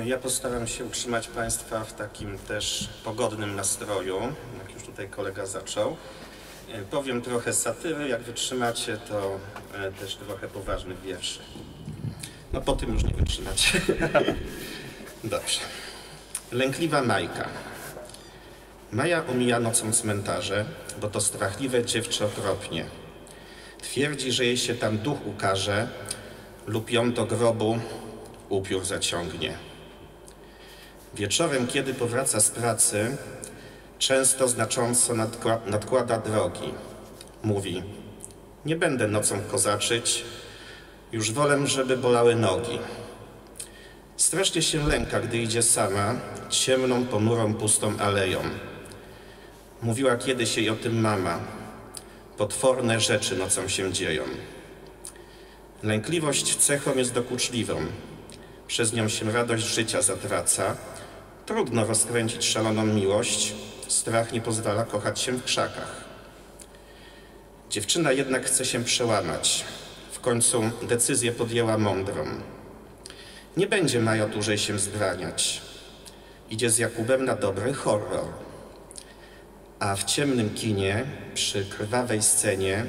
Ja postaram się utrzymać Państwa w takim też pogodnym nastroju, jak już tutaj kolega zaczął. E, Powiem trochę satyry, jak wytrzymacie, to e, też trochę poważnych wierszy. No po tym już nie wytrzymacie. Dobrze. Lękliwa Majka. Maja omija nocą cmentarze, bo to strachliwe dziewczę okropnie. Twierdzi, że jej się tam duch ukaże lub ją do grobu upiór zaciągnie. Wieczorem, kiedy powraca z pracy, często znacząco nadkła- nadkłada drogi. Mówi, nie będę nocą kozaczyć, już wolę, żeby bolały nogi. Strasznie się lęka, gdy idzie sama, ciemną, ponurą, pustą aleją. Mówiła kiedyś jej o tym mama. Potworne rzeczy nocą się dzieją. Lękliwość cechą jest dokuczliwą. Przez nią się radość życia zatraca. Trudno rozkręcić szaloną miłość. Strach nie pozwala kochać się w krzakach. Dziewczyna jednak chce się przełamać. W końcu decyzję podjęła mądrą. Nie będzie Maja dłużej się zbraniać. Idzie z Jakubem na dobry horror. A w ciemnym kinie, przy krwawej scenie,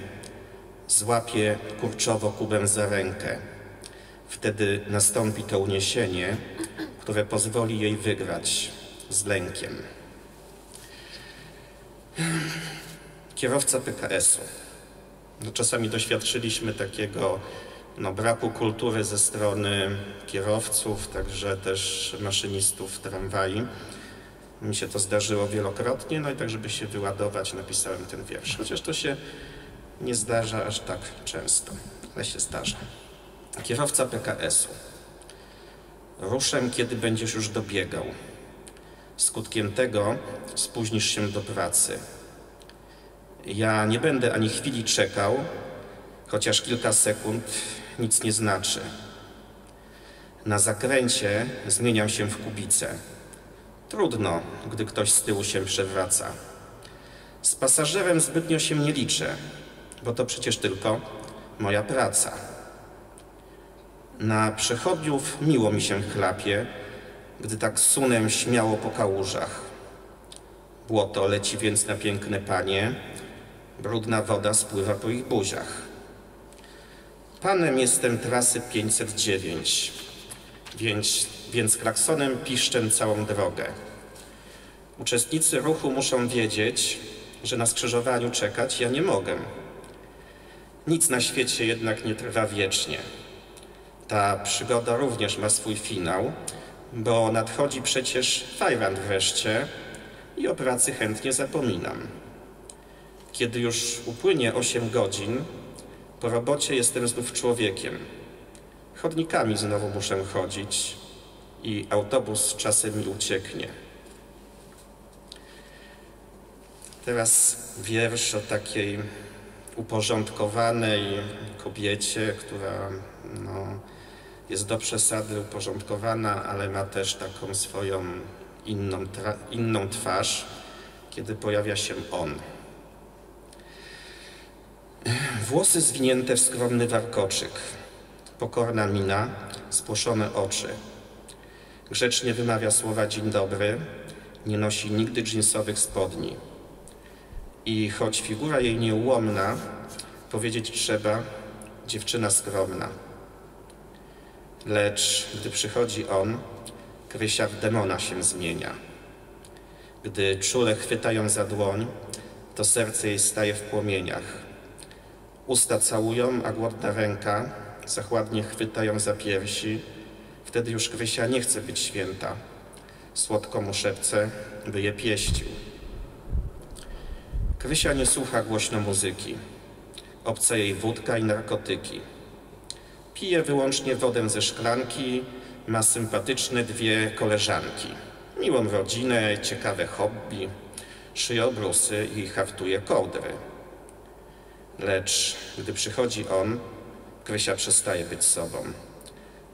złapie kurczowo Kubę za rękę. Wtedy nastąpi to uniesienie, które pozwoli jej wygrać z lękiem. Kierowca PKS-u. No, czasami doświadczyliśmy takiego no, braku kultury ze strony kierowców, także też maszynistów tramwaj. Mi się to zdarzyło wielokrotnie, no i tak, żeby się wyładować, napisałem ten wiersz. Chociaż to się nie zdarza aż tak często, ale się zdarza. Kierowca PKS-u. Ruszę, kiedy będziesz już dobiegał. Skutkiem tego spóźnisz się do pracy. Ja nie będę ani chwili czekał, chociaż kilka sekund nic nie znaczy. Na zakręcie zmieniam się w kubicę. Trudno, gdy ktoś z tyłu się przewraca. Z pasażerem zbytnio się nie liczę, bo to przecież tylko moja praca. Na przechodniów miło mi się chlapie, gdy tak sunę śmiało po kałużach. Błoto leci więc na piękne panie, brudna woda spływa po ich buziach. Panem jestem trasy 509, więc, więc klaksonem piszczę całą drogę. Uczestnicy ruchu muszą wiedzieć, że na skrzyżowaniu czekać ja nie mogę. Nic na świecie jednak nie trwa wiecznie. Ta przygoda również ma swój finał, bo nadchodzi przecież fajrant wreszcie i o pracy chętnie zapominam. Kiedy już upłynie 8 godzin, po robocie jestem znów człowiekiem. Chodnikami znowu muszę chodzić i autobus czasem mi ucieknie. Teraz wiersz o takiej uporządkowanej kobiecie, która no, jest do przesady uporządkowana, ale ma też taką swoją inną, inną twarz, kiedy pojawia się on. Włosy zwinięte w skromny warkoczyk, pokorna mina, spłoszone oczy. Grzecznie wymawia słowa dzień dobry, nie nosi nigdy dżinsowych spodni. I choć figura jej nieułomna, powiedzieć trzeba, dziewczyna skromna. Lecz gdy przychodzi on, Krysia w demona się zmienia. Gdy czule chwytają za dłoń, to serce jej staje w płomieniach. Usta całują, a głodna ręka zachładnie chwytają za piersi. Wtedy już Krysia nie chce być święta. Słodko mu szepce, by je pieścił. Krysia nie słucha głośno muzyki. Obce jej wódka i narkotyki. Pije wyłącznie wodę ze szklanki, ma sympatyczne dwie koleżanki. Miłą rodzinę, ciekawe hobby, szyje obrusy i haftuje kołdry. Lecz gdy przychodzi on, Krysia przestaje być sobą.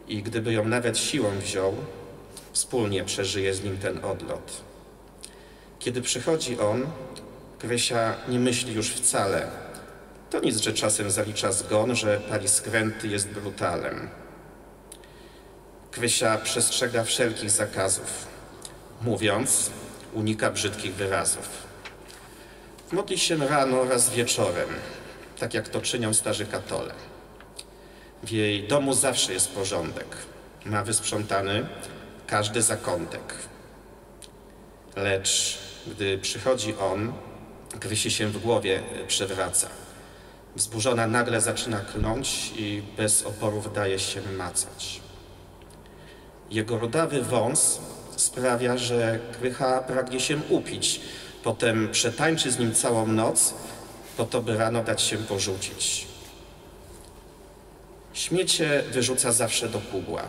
I gdyby ją nawet siłą wziął, wspólnie przeżyje z nim ten odlot. Kiedy przychodzi on, Krysia nie myśli już wcale. To nic, że czasem zalicza zgon, że pali skręty jest brutalem. Krysia przestrzega wszelkich zakazów. Mówiąc, unika brzydkich wyrazów. Modli się rano oraz wieczorem, tak jak to czynią starzy katole. W jej domu zawsze jest porządek. Ma wysprzątany każdy zakątek. Lecz gdy przychodzi on, Krysi się w głowie przewraca. Wzburzona nagle zaczyna kląć i bez oporów daje się macać. Jego rodawy wąs sprawia, że Krycha pragnie się upić. Potem przetańczy z nim całą noc, po to by rano dać się porzucić. Śmiecie wyrzuca zawsze do pudła.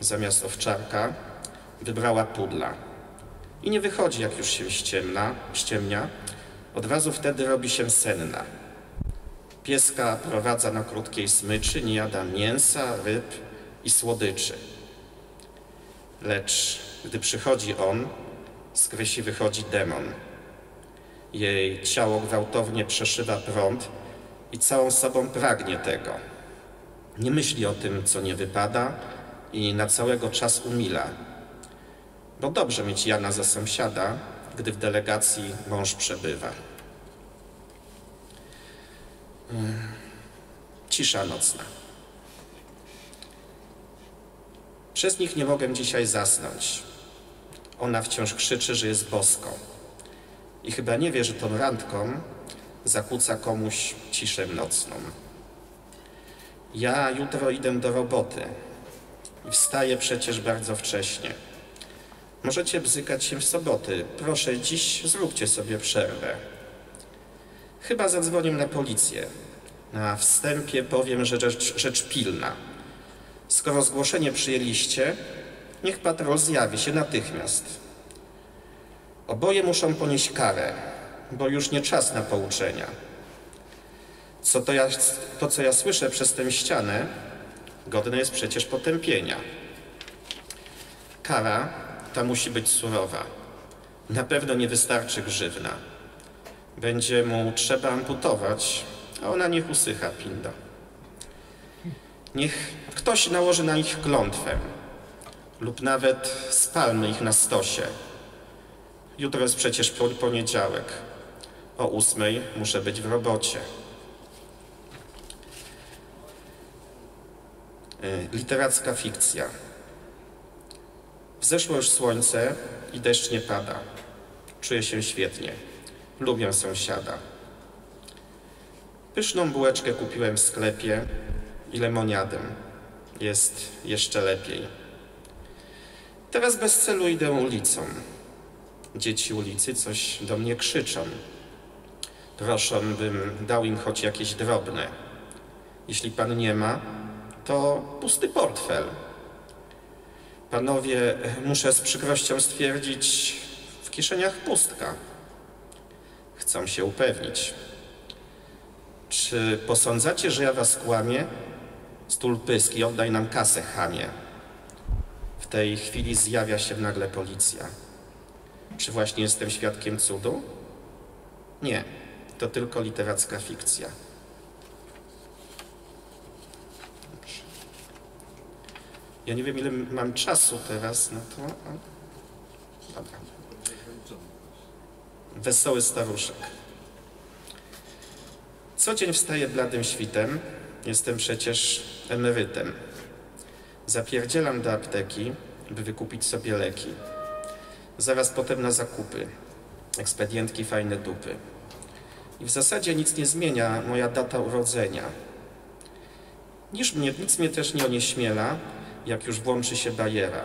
Zamiast owczarka wybrała pudla. I nie wychodzi, jak już się ściemna, ściemnia. Od razu wtedy robi się senna. Pieska prowadza na krótkiej smyczy, nie jada mięsa, ryb i słodyczy. Lecz gdy przychodzi on, z Krysi wychodzi demon. Jej ciało gwałtownie przeszywa prąd i całą sobą pragnie tego. Nie myśli o tym, co nie wypada i na całego czas umila. Bo dobrze mieć Jana za sąsiada, gdy w delegacji mąż przebywa. Hmm. Cisza nocna. Przez nich nie mogę dzisiaj zasnąć. Ona wciąż krzyczy, że jest boską. I chyba nie wie, że tą randką zakłóca komuś ciszę nocną. Ja jutro idę do roboty wstaję przecież bardzo wcześnie. Możecie bzykać się w soboty. Proszę, dziś zróbcie sobie przerwę. Chyba zadzwonię na policję. Na wstępie powiem, że rzecz, rzecz pilna. Skoro zgłoszenie przyjęliście, niech patrol zjawi się natychmiast. Oboje muszą ponieść karę, bo już nie czas na pouczenia. Co to, ja, to, co ja słyszę przez tę ścianę, godne jest przecież potępienia. Kara ta musi być surowa. Na pewno nie wystarczy grzywna. Będzie mu trzeba amputować, a ona niech usycha pinda. Niech ktoś nałoży na nich klątwę lub nawet spalmy ich na stosie. Jutro jest przecież poniedziałek. O ósmej muszę być w robocie. Y, literacka fikcja. Wzeszło już słońce i deszcz nie pada. Czuję się świetnie. Lubię sąsiada. Pyszną bułeczkę kupiłem w sklepie i lemoniadę. Jest jeszcze lepiej. Teraz bez celu idę ulicą. Dzieci ulicy coś do mnie krzyczą. Proszą, bym dał im choć jakieś drobne. Jeśli pan nie ma, to pusty portfel. Panowie, muszę z przykrością stwierdzić, w kieszeniach pustka. Chcą się upewnić. Czy posądzacie, że ja was kłamię? Stul pyski, oddaj nam kasę, chamie. W tej chwili zjawia się nagle policja. Czy właśnie jestem świadkiem cudu? Nie, to tylko literacka fikcja. Ja nie wiem, ile mam czasu teraz na to. Dobra. Wesoły staruszek. Co dzień wstaję bladym świtem. Jestem przecież emerytem. Zapierdzielam do apteki, by wykupić sobie leki. Zaraz potem na zakupy. Ekspedientki fajne dupy. I w zasadzie nic nie zmienia moja data urodzenia. Niż mnie, nic mnie też nie onieśmiela, jak już włączy się bajera.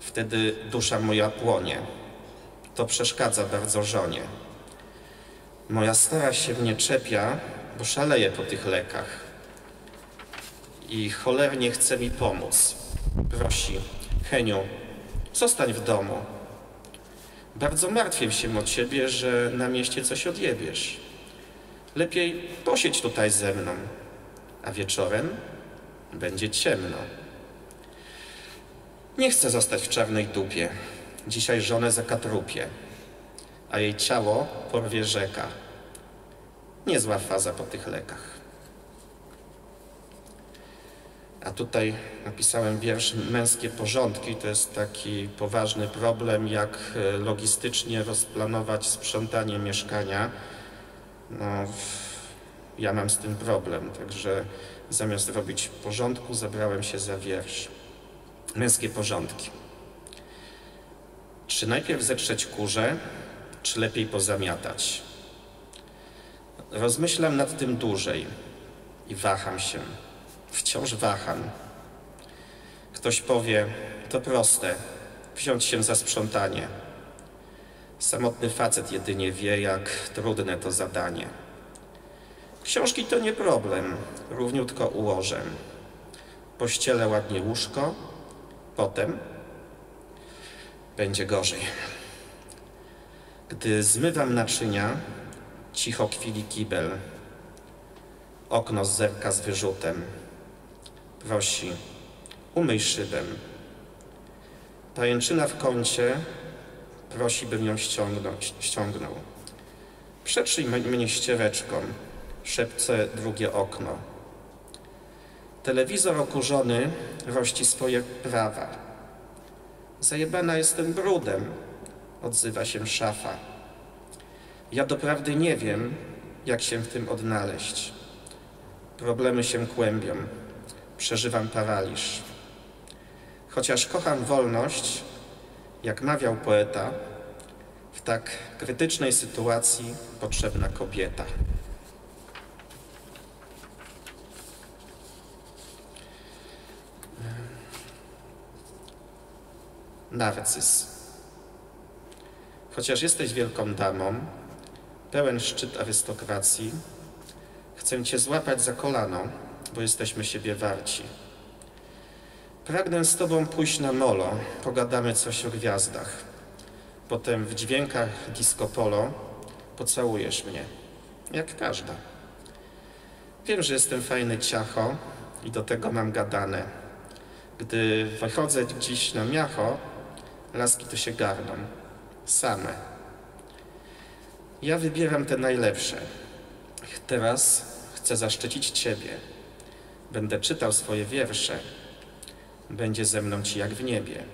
Wtedy dusza moja płonie. To przeszkadza bardzo żonie. Moja stara się mnie czepia, bo szaleje po tych lekach. I cholernie chce mi pomóc. Prosi, Heniu, zostań w domu. Bardzo martwię się o ciebie, że na mieście coś odjebiesz. Lepiej posiedź tutaj ze mną, a wieczorem będzie ciemno. Nie chcę zostać w czarnej dupie. Dzisiaj żonę zakatrupię, a jej ciało porwie rzeka. Niezła faza po tych lekach. A tutaj napisałem wiersz Męskie porządki. To jest taki poważny problem, jak e, logistycznie rozplanować sprzątanie mieszkania. No, ja mam z tym problem, także zamiast robić porządku, zabrałem się za wiersz. Męskie porządki. Czy najpierw zetrzeć kurze, czy lepiej pozamiatać? Rozmyślam nad tym dłużej i waham się. Wciąż waham. Ktoś powie, to proste, wziąć się za sprzątanie. Samotny facet jedynie wie, jak trudne to zadanie. Książki to nie problem, równiutko ułożę. Pościelę ładnie łóżko, potem będzie gorzej. Gdy zmywam naczynia, cicho kwili kibel. Okno zerka z wyrzutem. Prosi, umyj szybem. Pajęczyna w kącie prosi, bym ją ściągnąć, ściągnął. Przetrzyj mnie ściereczką, szepce drugie okno. Telewizor okurzony rości swoje prawa. Zajebana jestem brudem, odzywa się szafa. Ja doprawdy nie wiem, jak się w tym odnaleźć. Problemy się kłębią, przeżywam paraliż. Chociaż kocham wolność, jak mawiał poeta, w tak krytycznej sytuacji potrzebna kobieta. Narcyz. Chociaż jesteś wielką damą, pełen szczyt arystokracji, chcę Cię złapać za kolano, bo jesteśmy siebie warci. Pragnę z Tobą pójść na molo, pogadamy coś o gwiazdach. Potem w dźwiękach disco polo pocałujesz mnie, jak każda. Wiem, że jestem fajny ciacho i do tego mam gadane. Gdy wychodzę dziś na miacho, laski to się garną, same. Ja wybieram te najlepsze. Teraz chcę zaszczycić Ciebie. Będę czytał swoje wiersze. Będzie ze mną Ci jak w niebie.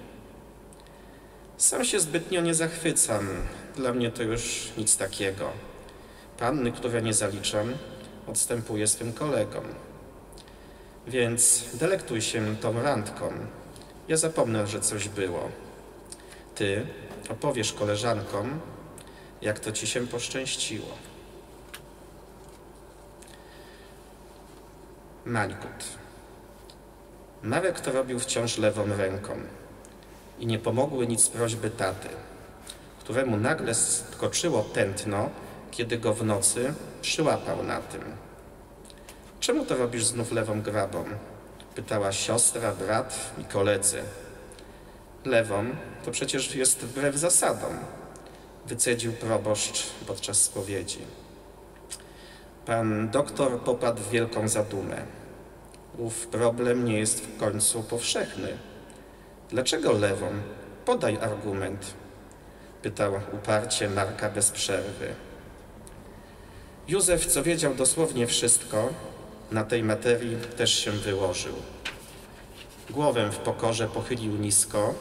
Sam się zbytnio nie zachwycam. Dla mnie to już nic takiego. Panny, które nie zaliczam, odstępuję swym kolegom. Więc delektuj się tą randką. Ja zapomnę, że coś było. Ty opowiesz koleżankom, jak to ci się poszczęściło. Mańkut. Marek to robił wciąż lewą ręką i nie pomogły nic prośby taty, któremu nagle skoczyło tętno, kiedy go w nocy przyłapał na tym. Czemu to robisz znów lewą grabą? Pytała siostra, brat i koledzy. Lewą to przecież jest wbrew zasadom, wycedził proboszcz podczas spowiedzi. Pan doktor popadł w wielką zadumę. Ów problem nie jest w końcu powszechny. Dlaczego lewą? Podaj argument, pytał uparcie Marka bez przerwy. Józef, co wiedział dosłownie wszystko, na tej materii też się wyłożył. Głowę w pokorze pochylił nisko,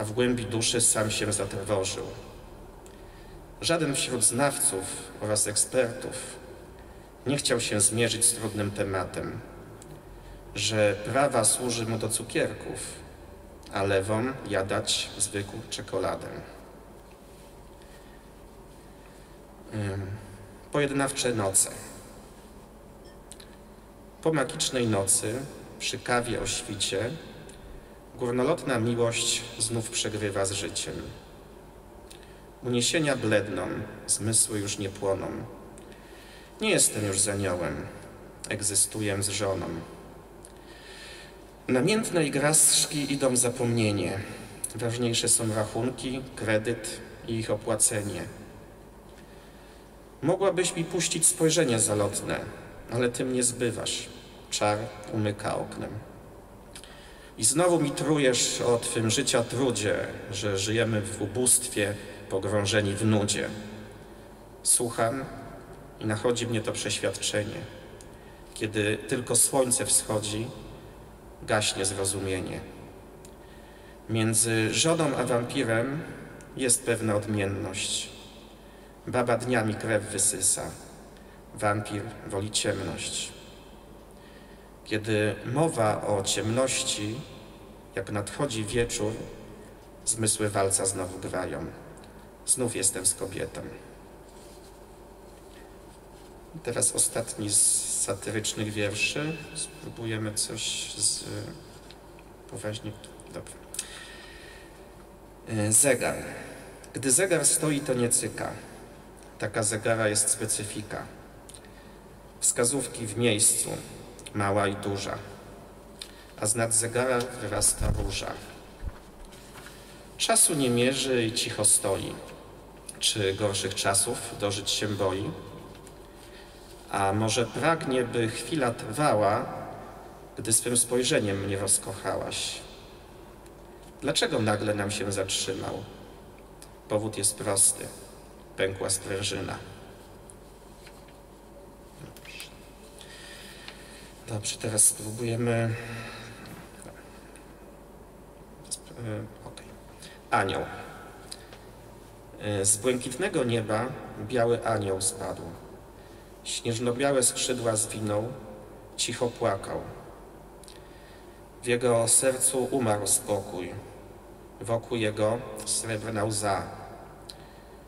a w głębi duszy sam się zatrwożył. Żaden wśród znawców oraz ekspertów nie chciał się zmierzyć z trudnym tematem, że prawa służy mu do cukierków, a lewą jadać zwykłą czekoladę. Pojednawcze noce. Po magicznej nocy, przy kawie o świcie, górnolotna miłość znów przegrywa z życiem. Uniesienia bledną, zmysły już nie płoną. Nie jestem już z aniołem, egzystuję z żoną. Namiętne igraszki idą w zapomnienie. Ważniejsze są rachunki, kredyt i ich opłacenie. Mogłabyś mi puścić spojrzenie zalotne, ale ty mnie zbywasz. Czar umyka oknem. I znowu mi trujesz o twym życia trudzie, że żyjemy w ubóstwie, pogrążeni w nudzie. Słucham i nachodzi mnie to przeświadczenie. Kiedy tylko słońce wschodzi, gaśnie zrozumienie. Między żoną a wampirem jest pewna odmienność. Baba dniami krew wysysa, wampir woli ciemność. Kiedy mowa o ciemności, jak nadchodzi wieczór, zmysły walca znowu grają. Znów jestem z kobietą. Teraz ostatni z satyrycznych wierszy. Spróbujemy coś z poważnie. Dobrze. E, zegar. Gdy zegar stoi, to nie cyka. Taka zegara jest specyfika. Wskazówki w miejscu, mała i duża. A z nad zegara wyrasta róża. Czasu nie mierzy i cicho stoi. Czy gorszych czasów dożyć się boi? A może pragnie, by chwila trwała, gdy swym spojrzeniem mnie rozkochałaś? Dlaczego nagle nam się zatrzymał? Powód jest prosty. Pękła sprężyna. Dobrze, teraz spróbujemy. Okay. Anioł. Z błękitnego nieba biały anioł spadł. Śnieżno-białe skrzydła zwinął, cicho płakał. W jego sercu umarł spokój, wokół jego srebrna łza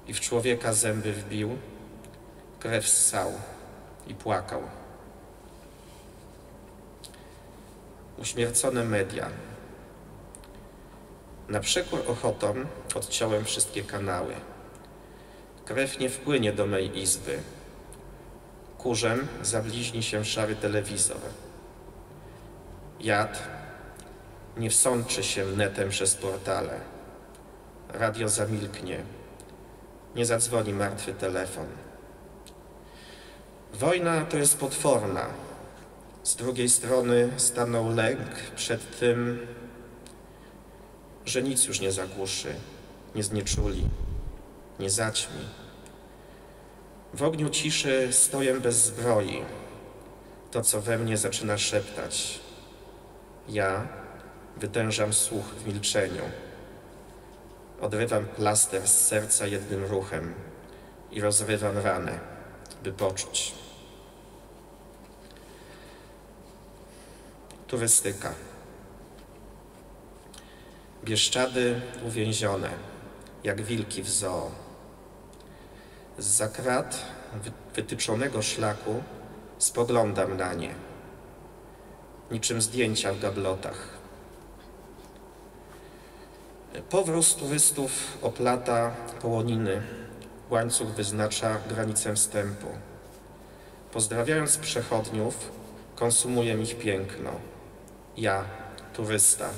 i w człowieka zęby wbił, krew ssał i płakał. Uśmiercone media. Na przekór ochotom odciąłem wszystkie kanały. Krew nie wpłynie do mej izby. Kurzem zabliźni się szary telewizor. Jad nie wsączy się netem przez portale. Radio zamilknie. Nie zadzwoni martwy telefon. Wojna to jest potworna. Z drugiej strony stanął lęk przed tym, że nic już nie zagłuszy, nie znieczuli, nie zaćmi. W ogniu ciszy stoję bez zbroi. To, co we mnie zaczyna szeptać. Ja wytężam słuch w milczeniu. Odrywam plaster z serca jednym ruchem i rozrywam ranę, by poczuć. Turystyka. Bieszczady uwięzione, jak wilki w zoo. Z zakrat wytyczonego szlaku spoglądam na nie, niczym zdjęcia w gablotach. Powróz turystów oplata połoniny, łańcuch wyznacza granicę wstępu. Pozdrawiając przechodniów, konsumuję ich piękno. Ja, turysta,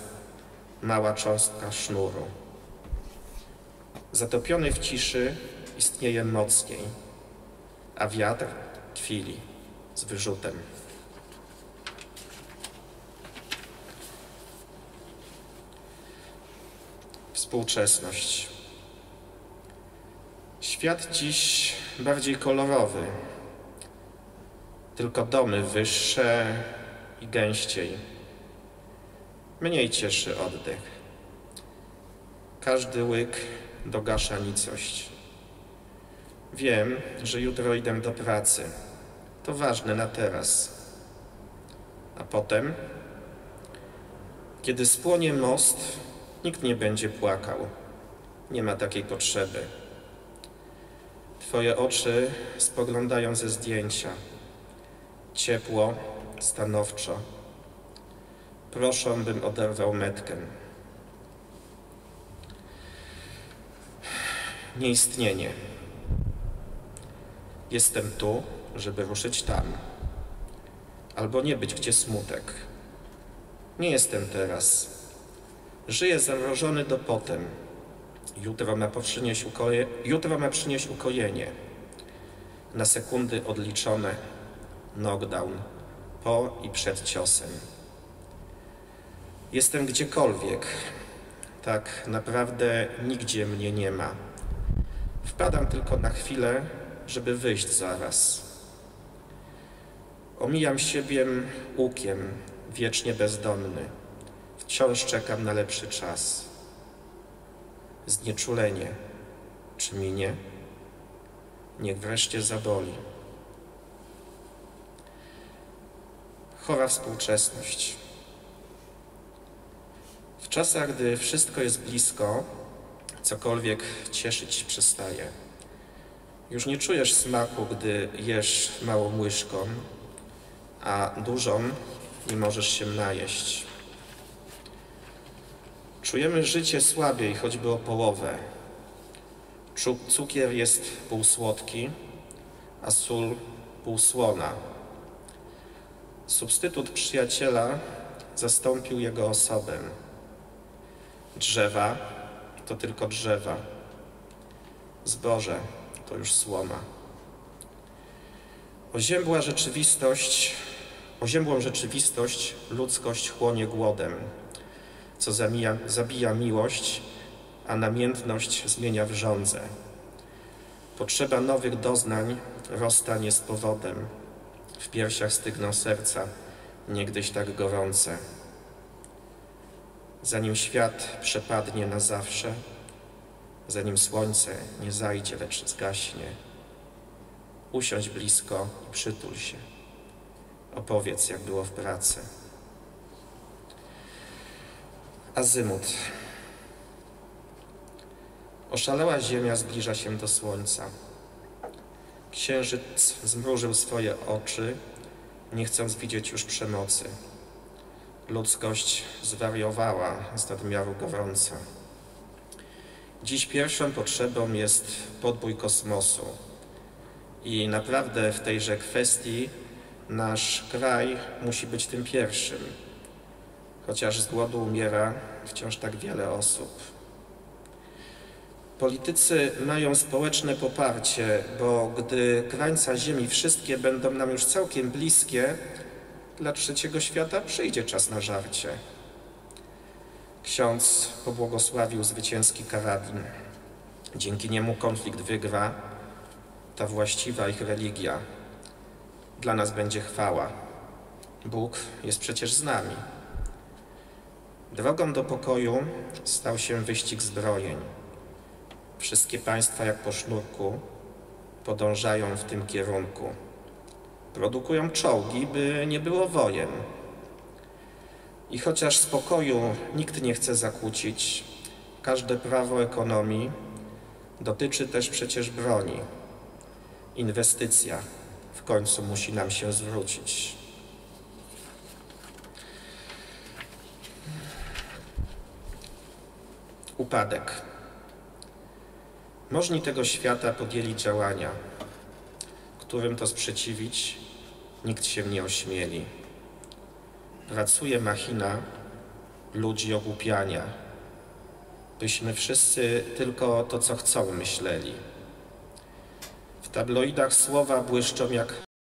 mała cząstka sznuru. Zatopiony w ciszy istnieje mocniej, a wiatr kwili z wyrzutem. Współczesność. Świat dziś bardziej kolorowy, tylko domy wyższe i gęściej. Mniej cieszy oddech. Każdy łyk dogasza nicość. Wiem, że jutro idę do pracy. To ważne na teraz. A potem, kiedy spłonie most, nikt nie będzie płakał. Nie ma takiej potrzeby. Twoje oczy spoglądają ze zdjęcia. Ciepło, stanowczo. Proszę, bym oderwał metkę. Nieistnienie. Jestem tu, żeby ruszyć tam, albo nie być gdzie smutek. Nie jestem teraz. Żyję zamrożony do potem. Jutro ma, przynieść ukoje... Jutro ma przynieść ukojenie. Na sekundy odliczone. Knockdown. Po i przed ciosem. Jestem gdziekolwiek. Tak naprawdę nigdzie mnie nie ma. Wpadam tylko na chwilę, żeby wyjść zaraz. Omijam siebie łukiem, wiecznie bezdomny. Wciąż czekam na lepszy czas. Znieczulenie, czy minie? Niech wreszcie zaboli. Chora współczesność. Czasach, gdy wszystko jest blisko, cokolwiek cieszyć przestaje. Już nie czujesz smaku, gdy jesz małą łyżką, a dużą nie możesz się najeść. Czujemy życie słabiej, choćby o połowę. Cukier jest półsłodki, a sól półsłona. Substytut przyjaciela zastąpił jego osobę. Drzewa to tylko drzewa. Zboże to już słoma. Oziębła rzeczywistość, oziębłą rzeczywistość ludzkość chłonie głodem, co zamija, zabija miłość, a namiętność zmienia w żądzę. Potrzeba nowych doznań rozstanie z powodem. W piersiach stygną serca, niegdyś tak gorące. Zanim świat przepadnie na zawsze, zanim słońce nie zajdzie, lecz zgaśnie, usiądź blisko i przytul się. Opowiedz, jak było w pracy. Azymut. Oszalała ziemia zbliża się do słońca. Księżyc zmrużył swoje oczy, nie chcąc widzieć już przemocy. Ludzkość zwariowała z nadmiaru gorąca. Dziś pierwszą potrzebą jest podbój kosmosu. I naprawdę w tejże kwestii nasz kraj musi być tym pierwszym, chociaż z głodu umiera wciąż tak wiele osób. Politycy mają społeczne poparcie, bo gdy krańca Ziemi wszystkie będą nam już całkiem bliskie, dla trzeciego świata przyjdzie czas na żarcie. Ksiądz pobłogosławił zwycięski karabin. Dzięki niemu konflikt wygra ta właściwa ich religia. Dla nas będzie chwała. Bóg jest przecież z nami. Drogą do pokoju stał się wyścig zbrojeń. Wszystkie państwa, jak po sznurku, podążają w tym kierunku. Produkują czołgi, by nie było wojen. I chociaż spokoju nikt nie chce zakłócić, każde prawo ekonomii dotyczy też przecież broni. Inwestycja w końcu musi nam się zwrócić. Upadek. Możni tego świata podjęli działania, którym to sprzeciwić nikt się nie ośmieli. Pracuje machina ludzi ogłupiania, byśmy wszyscy tylko to, co chcą, myśleli. W tabloidach słowa błyszczą jak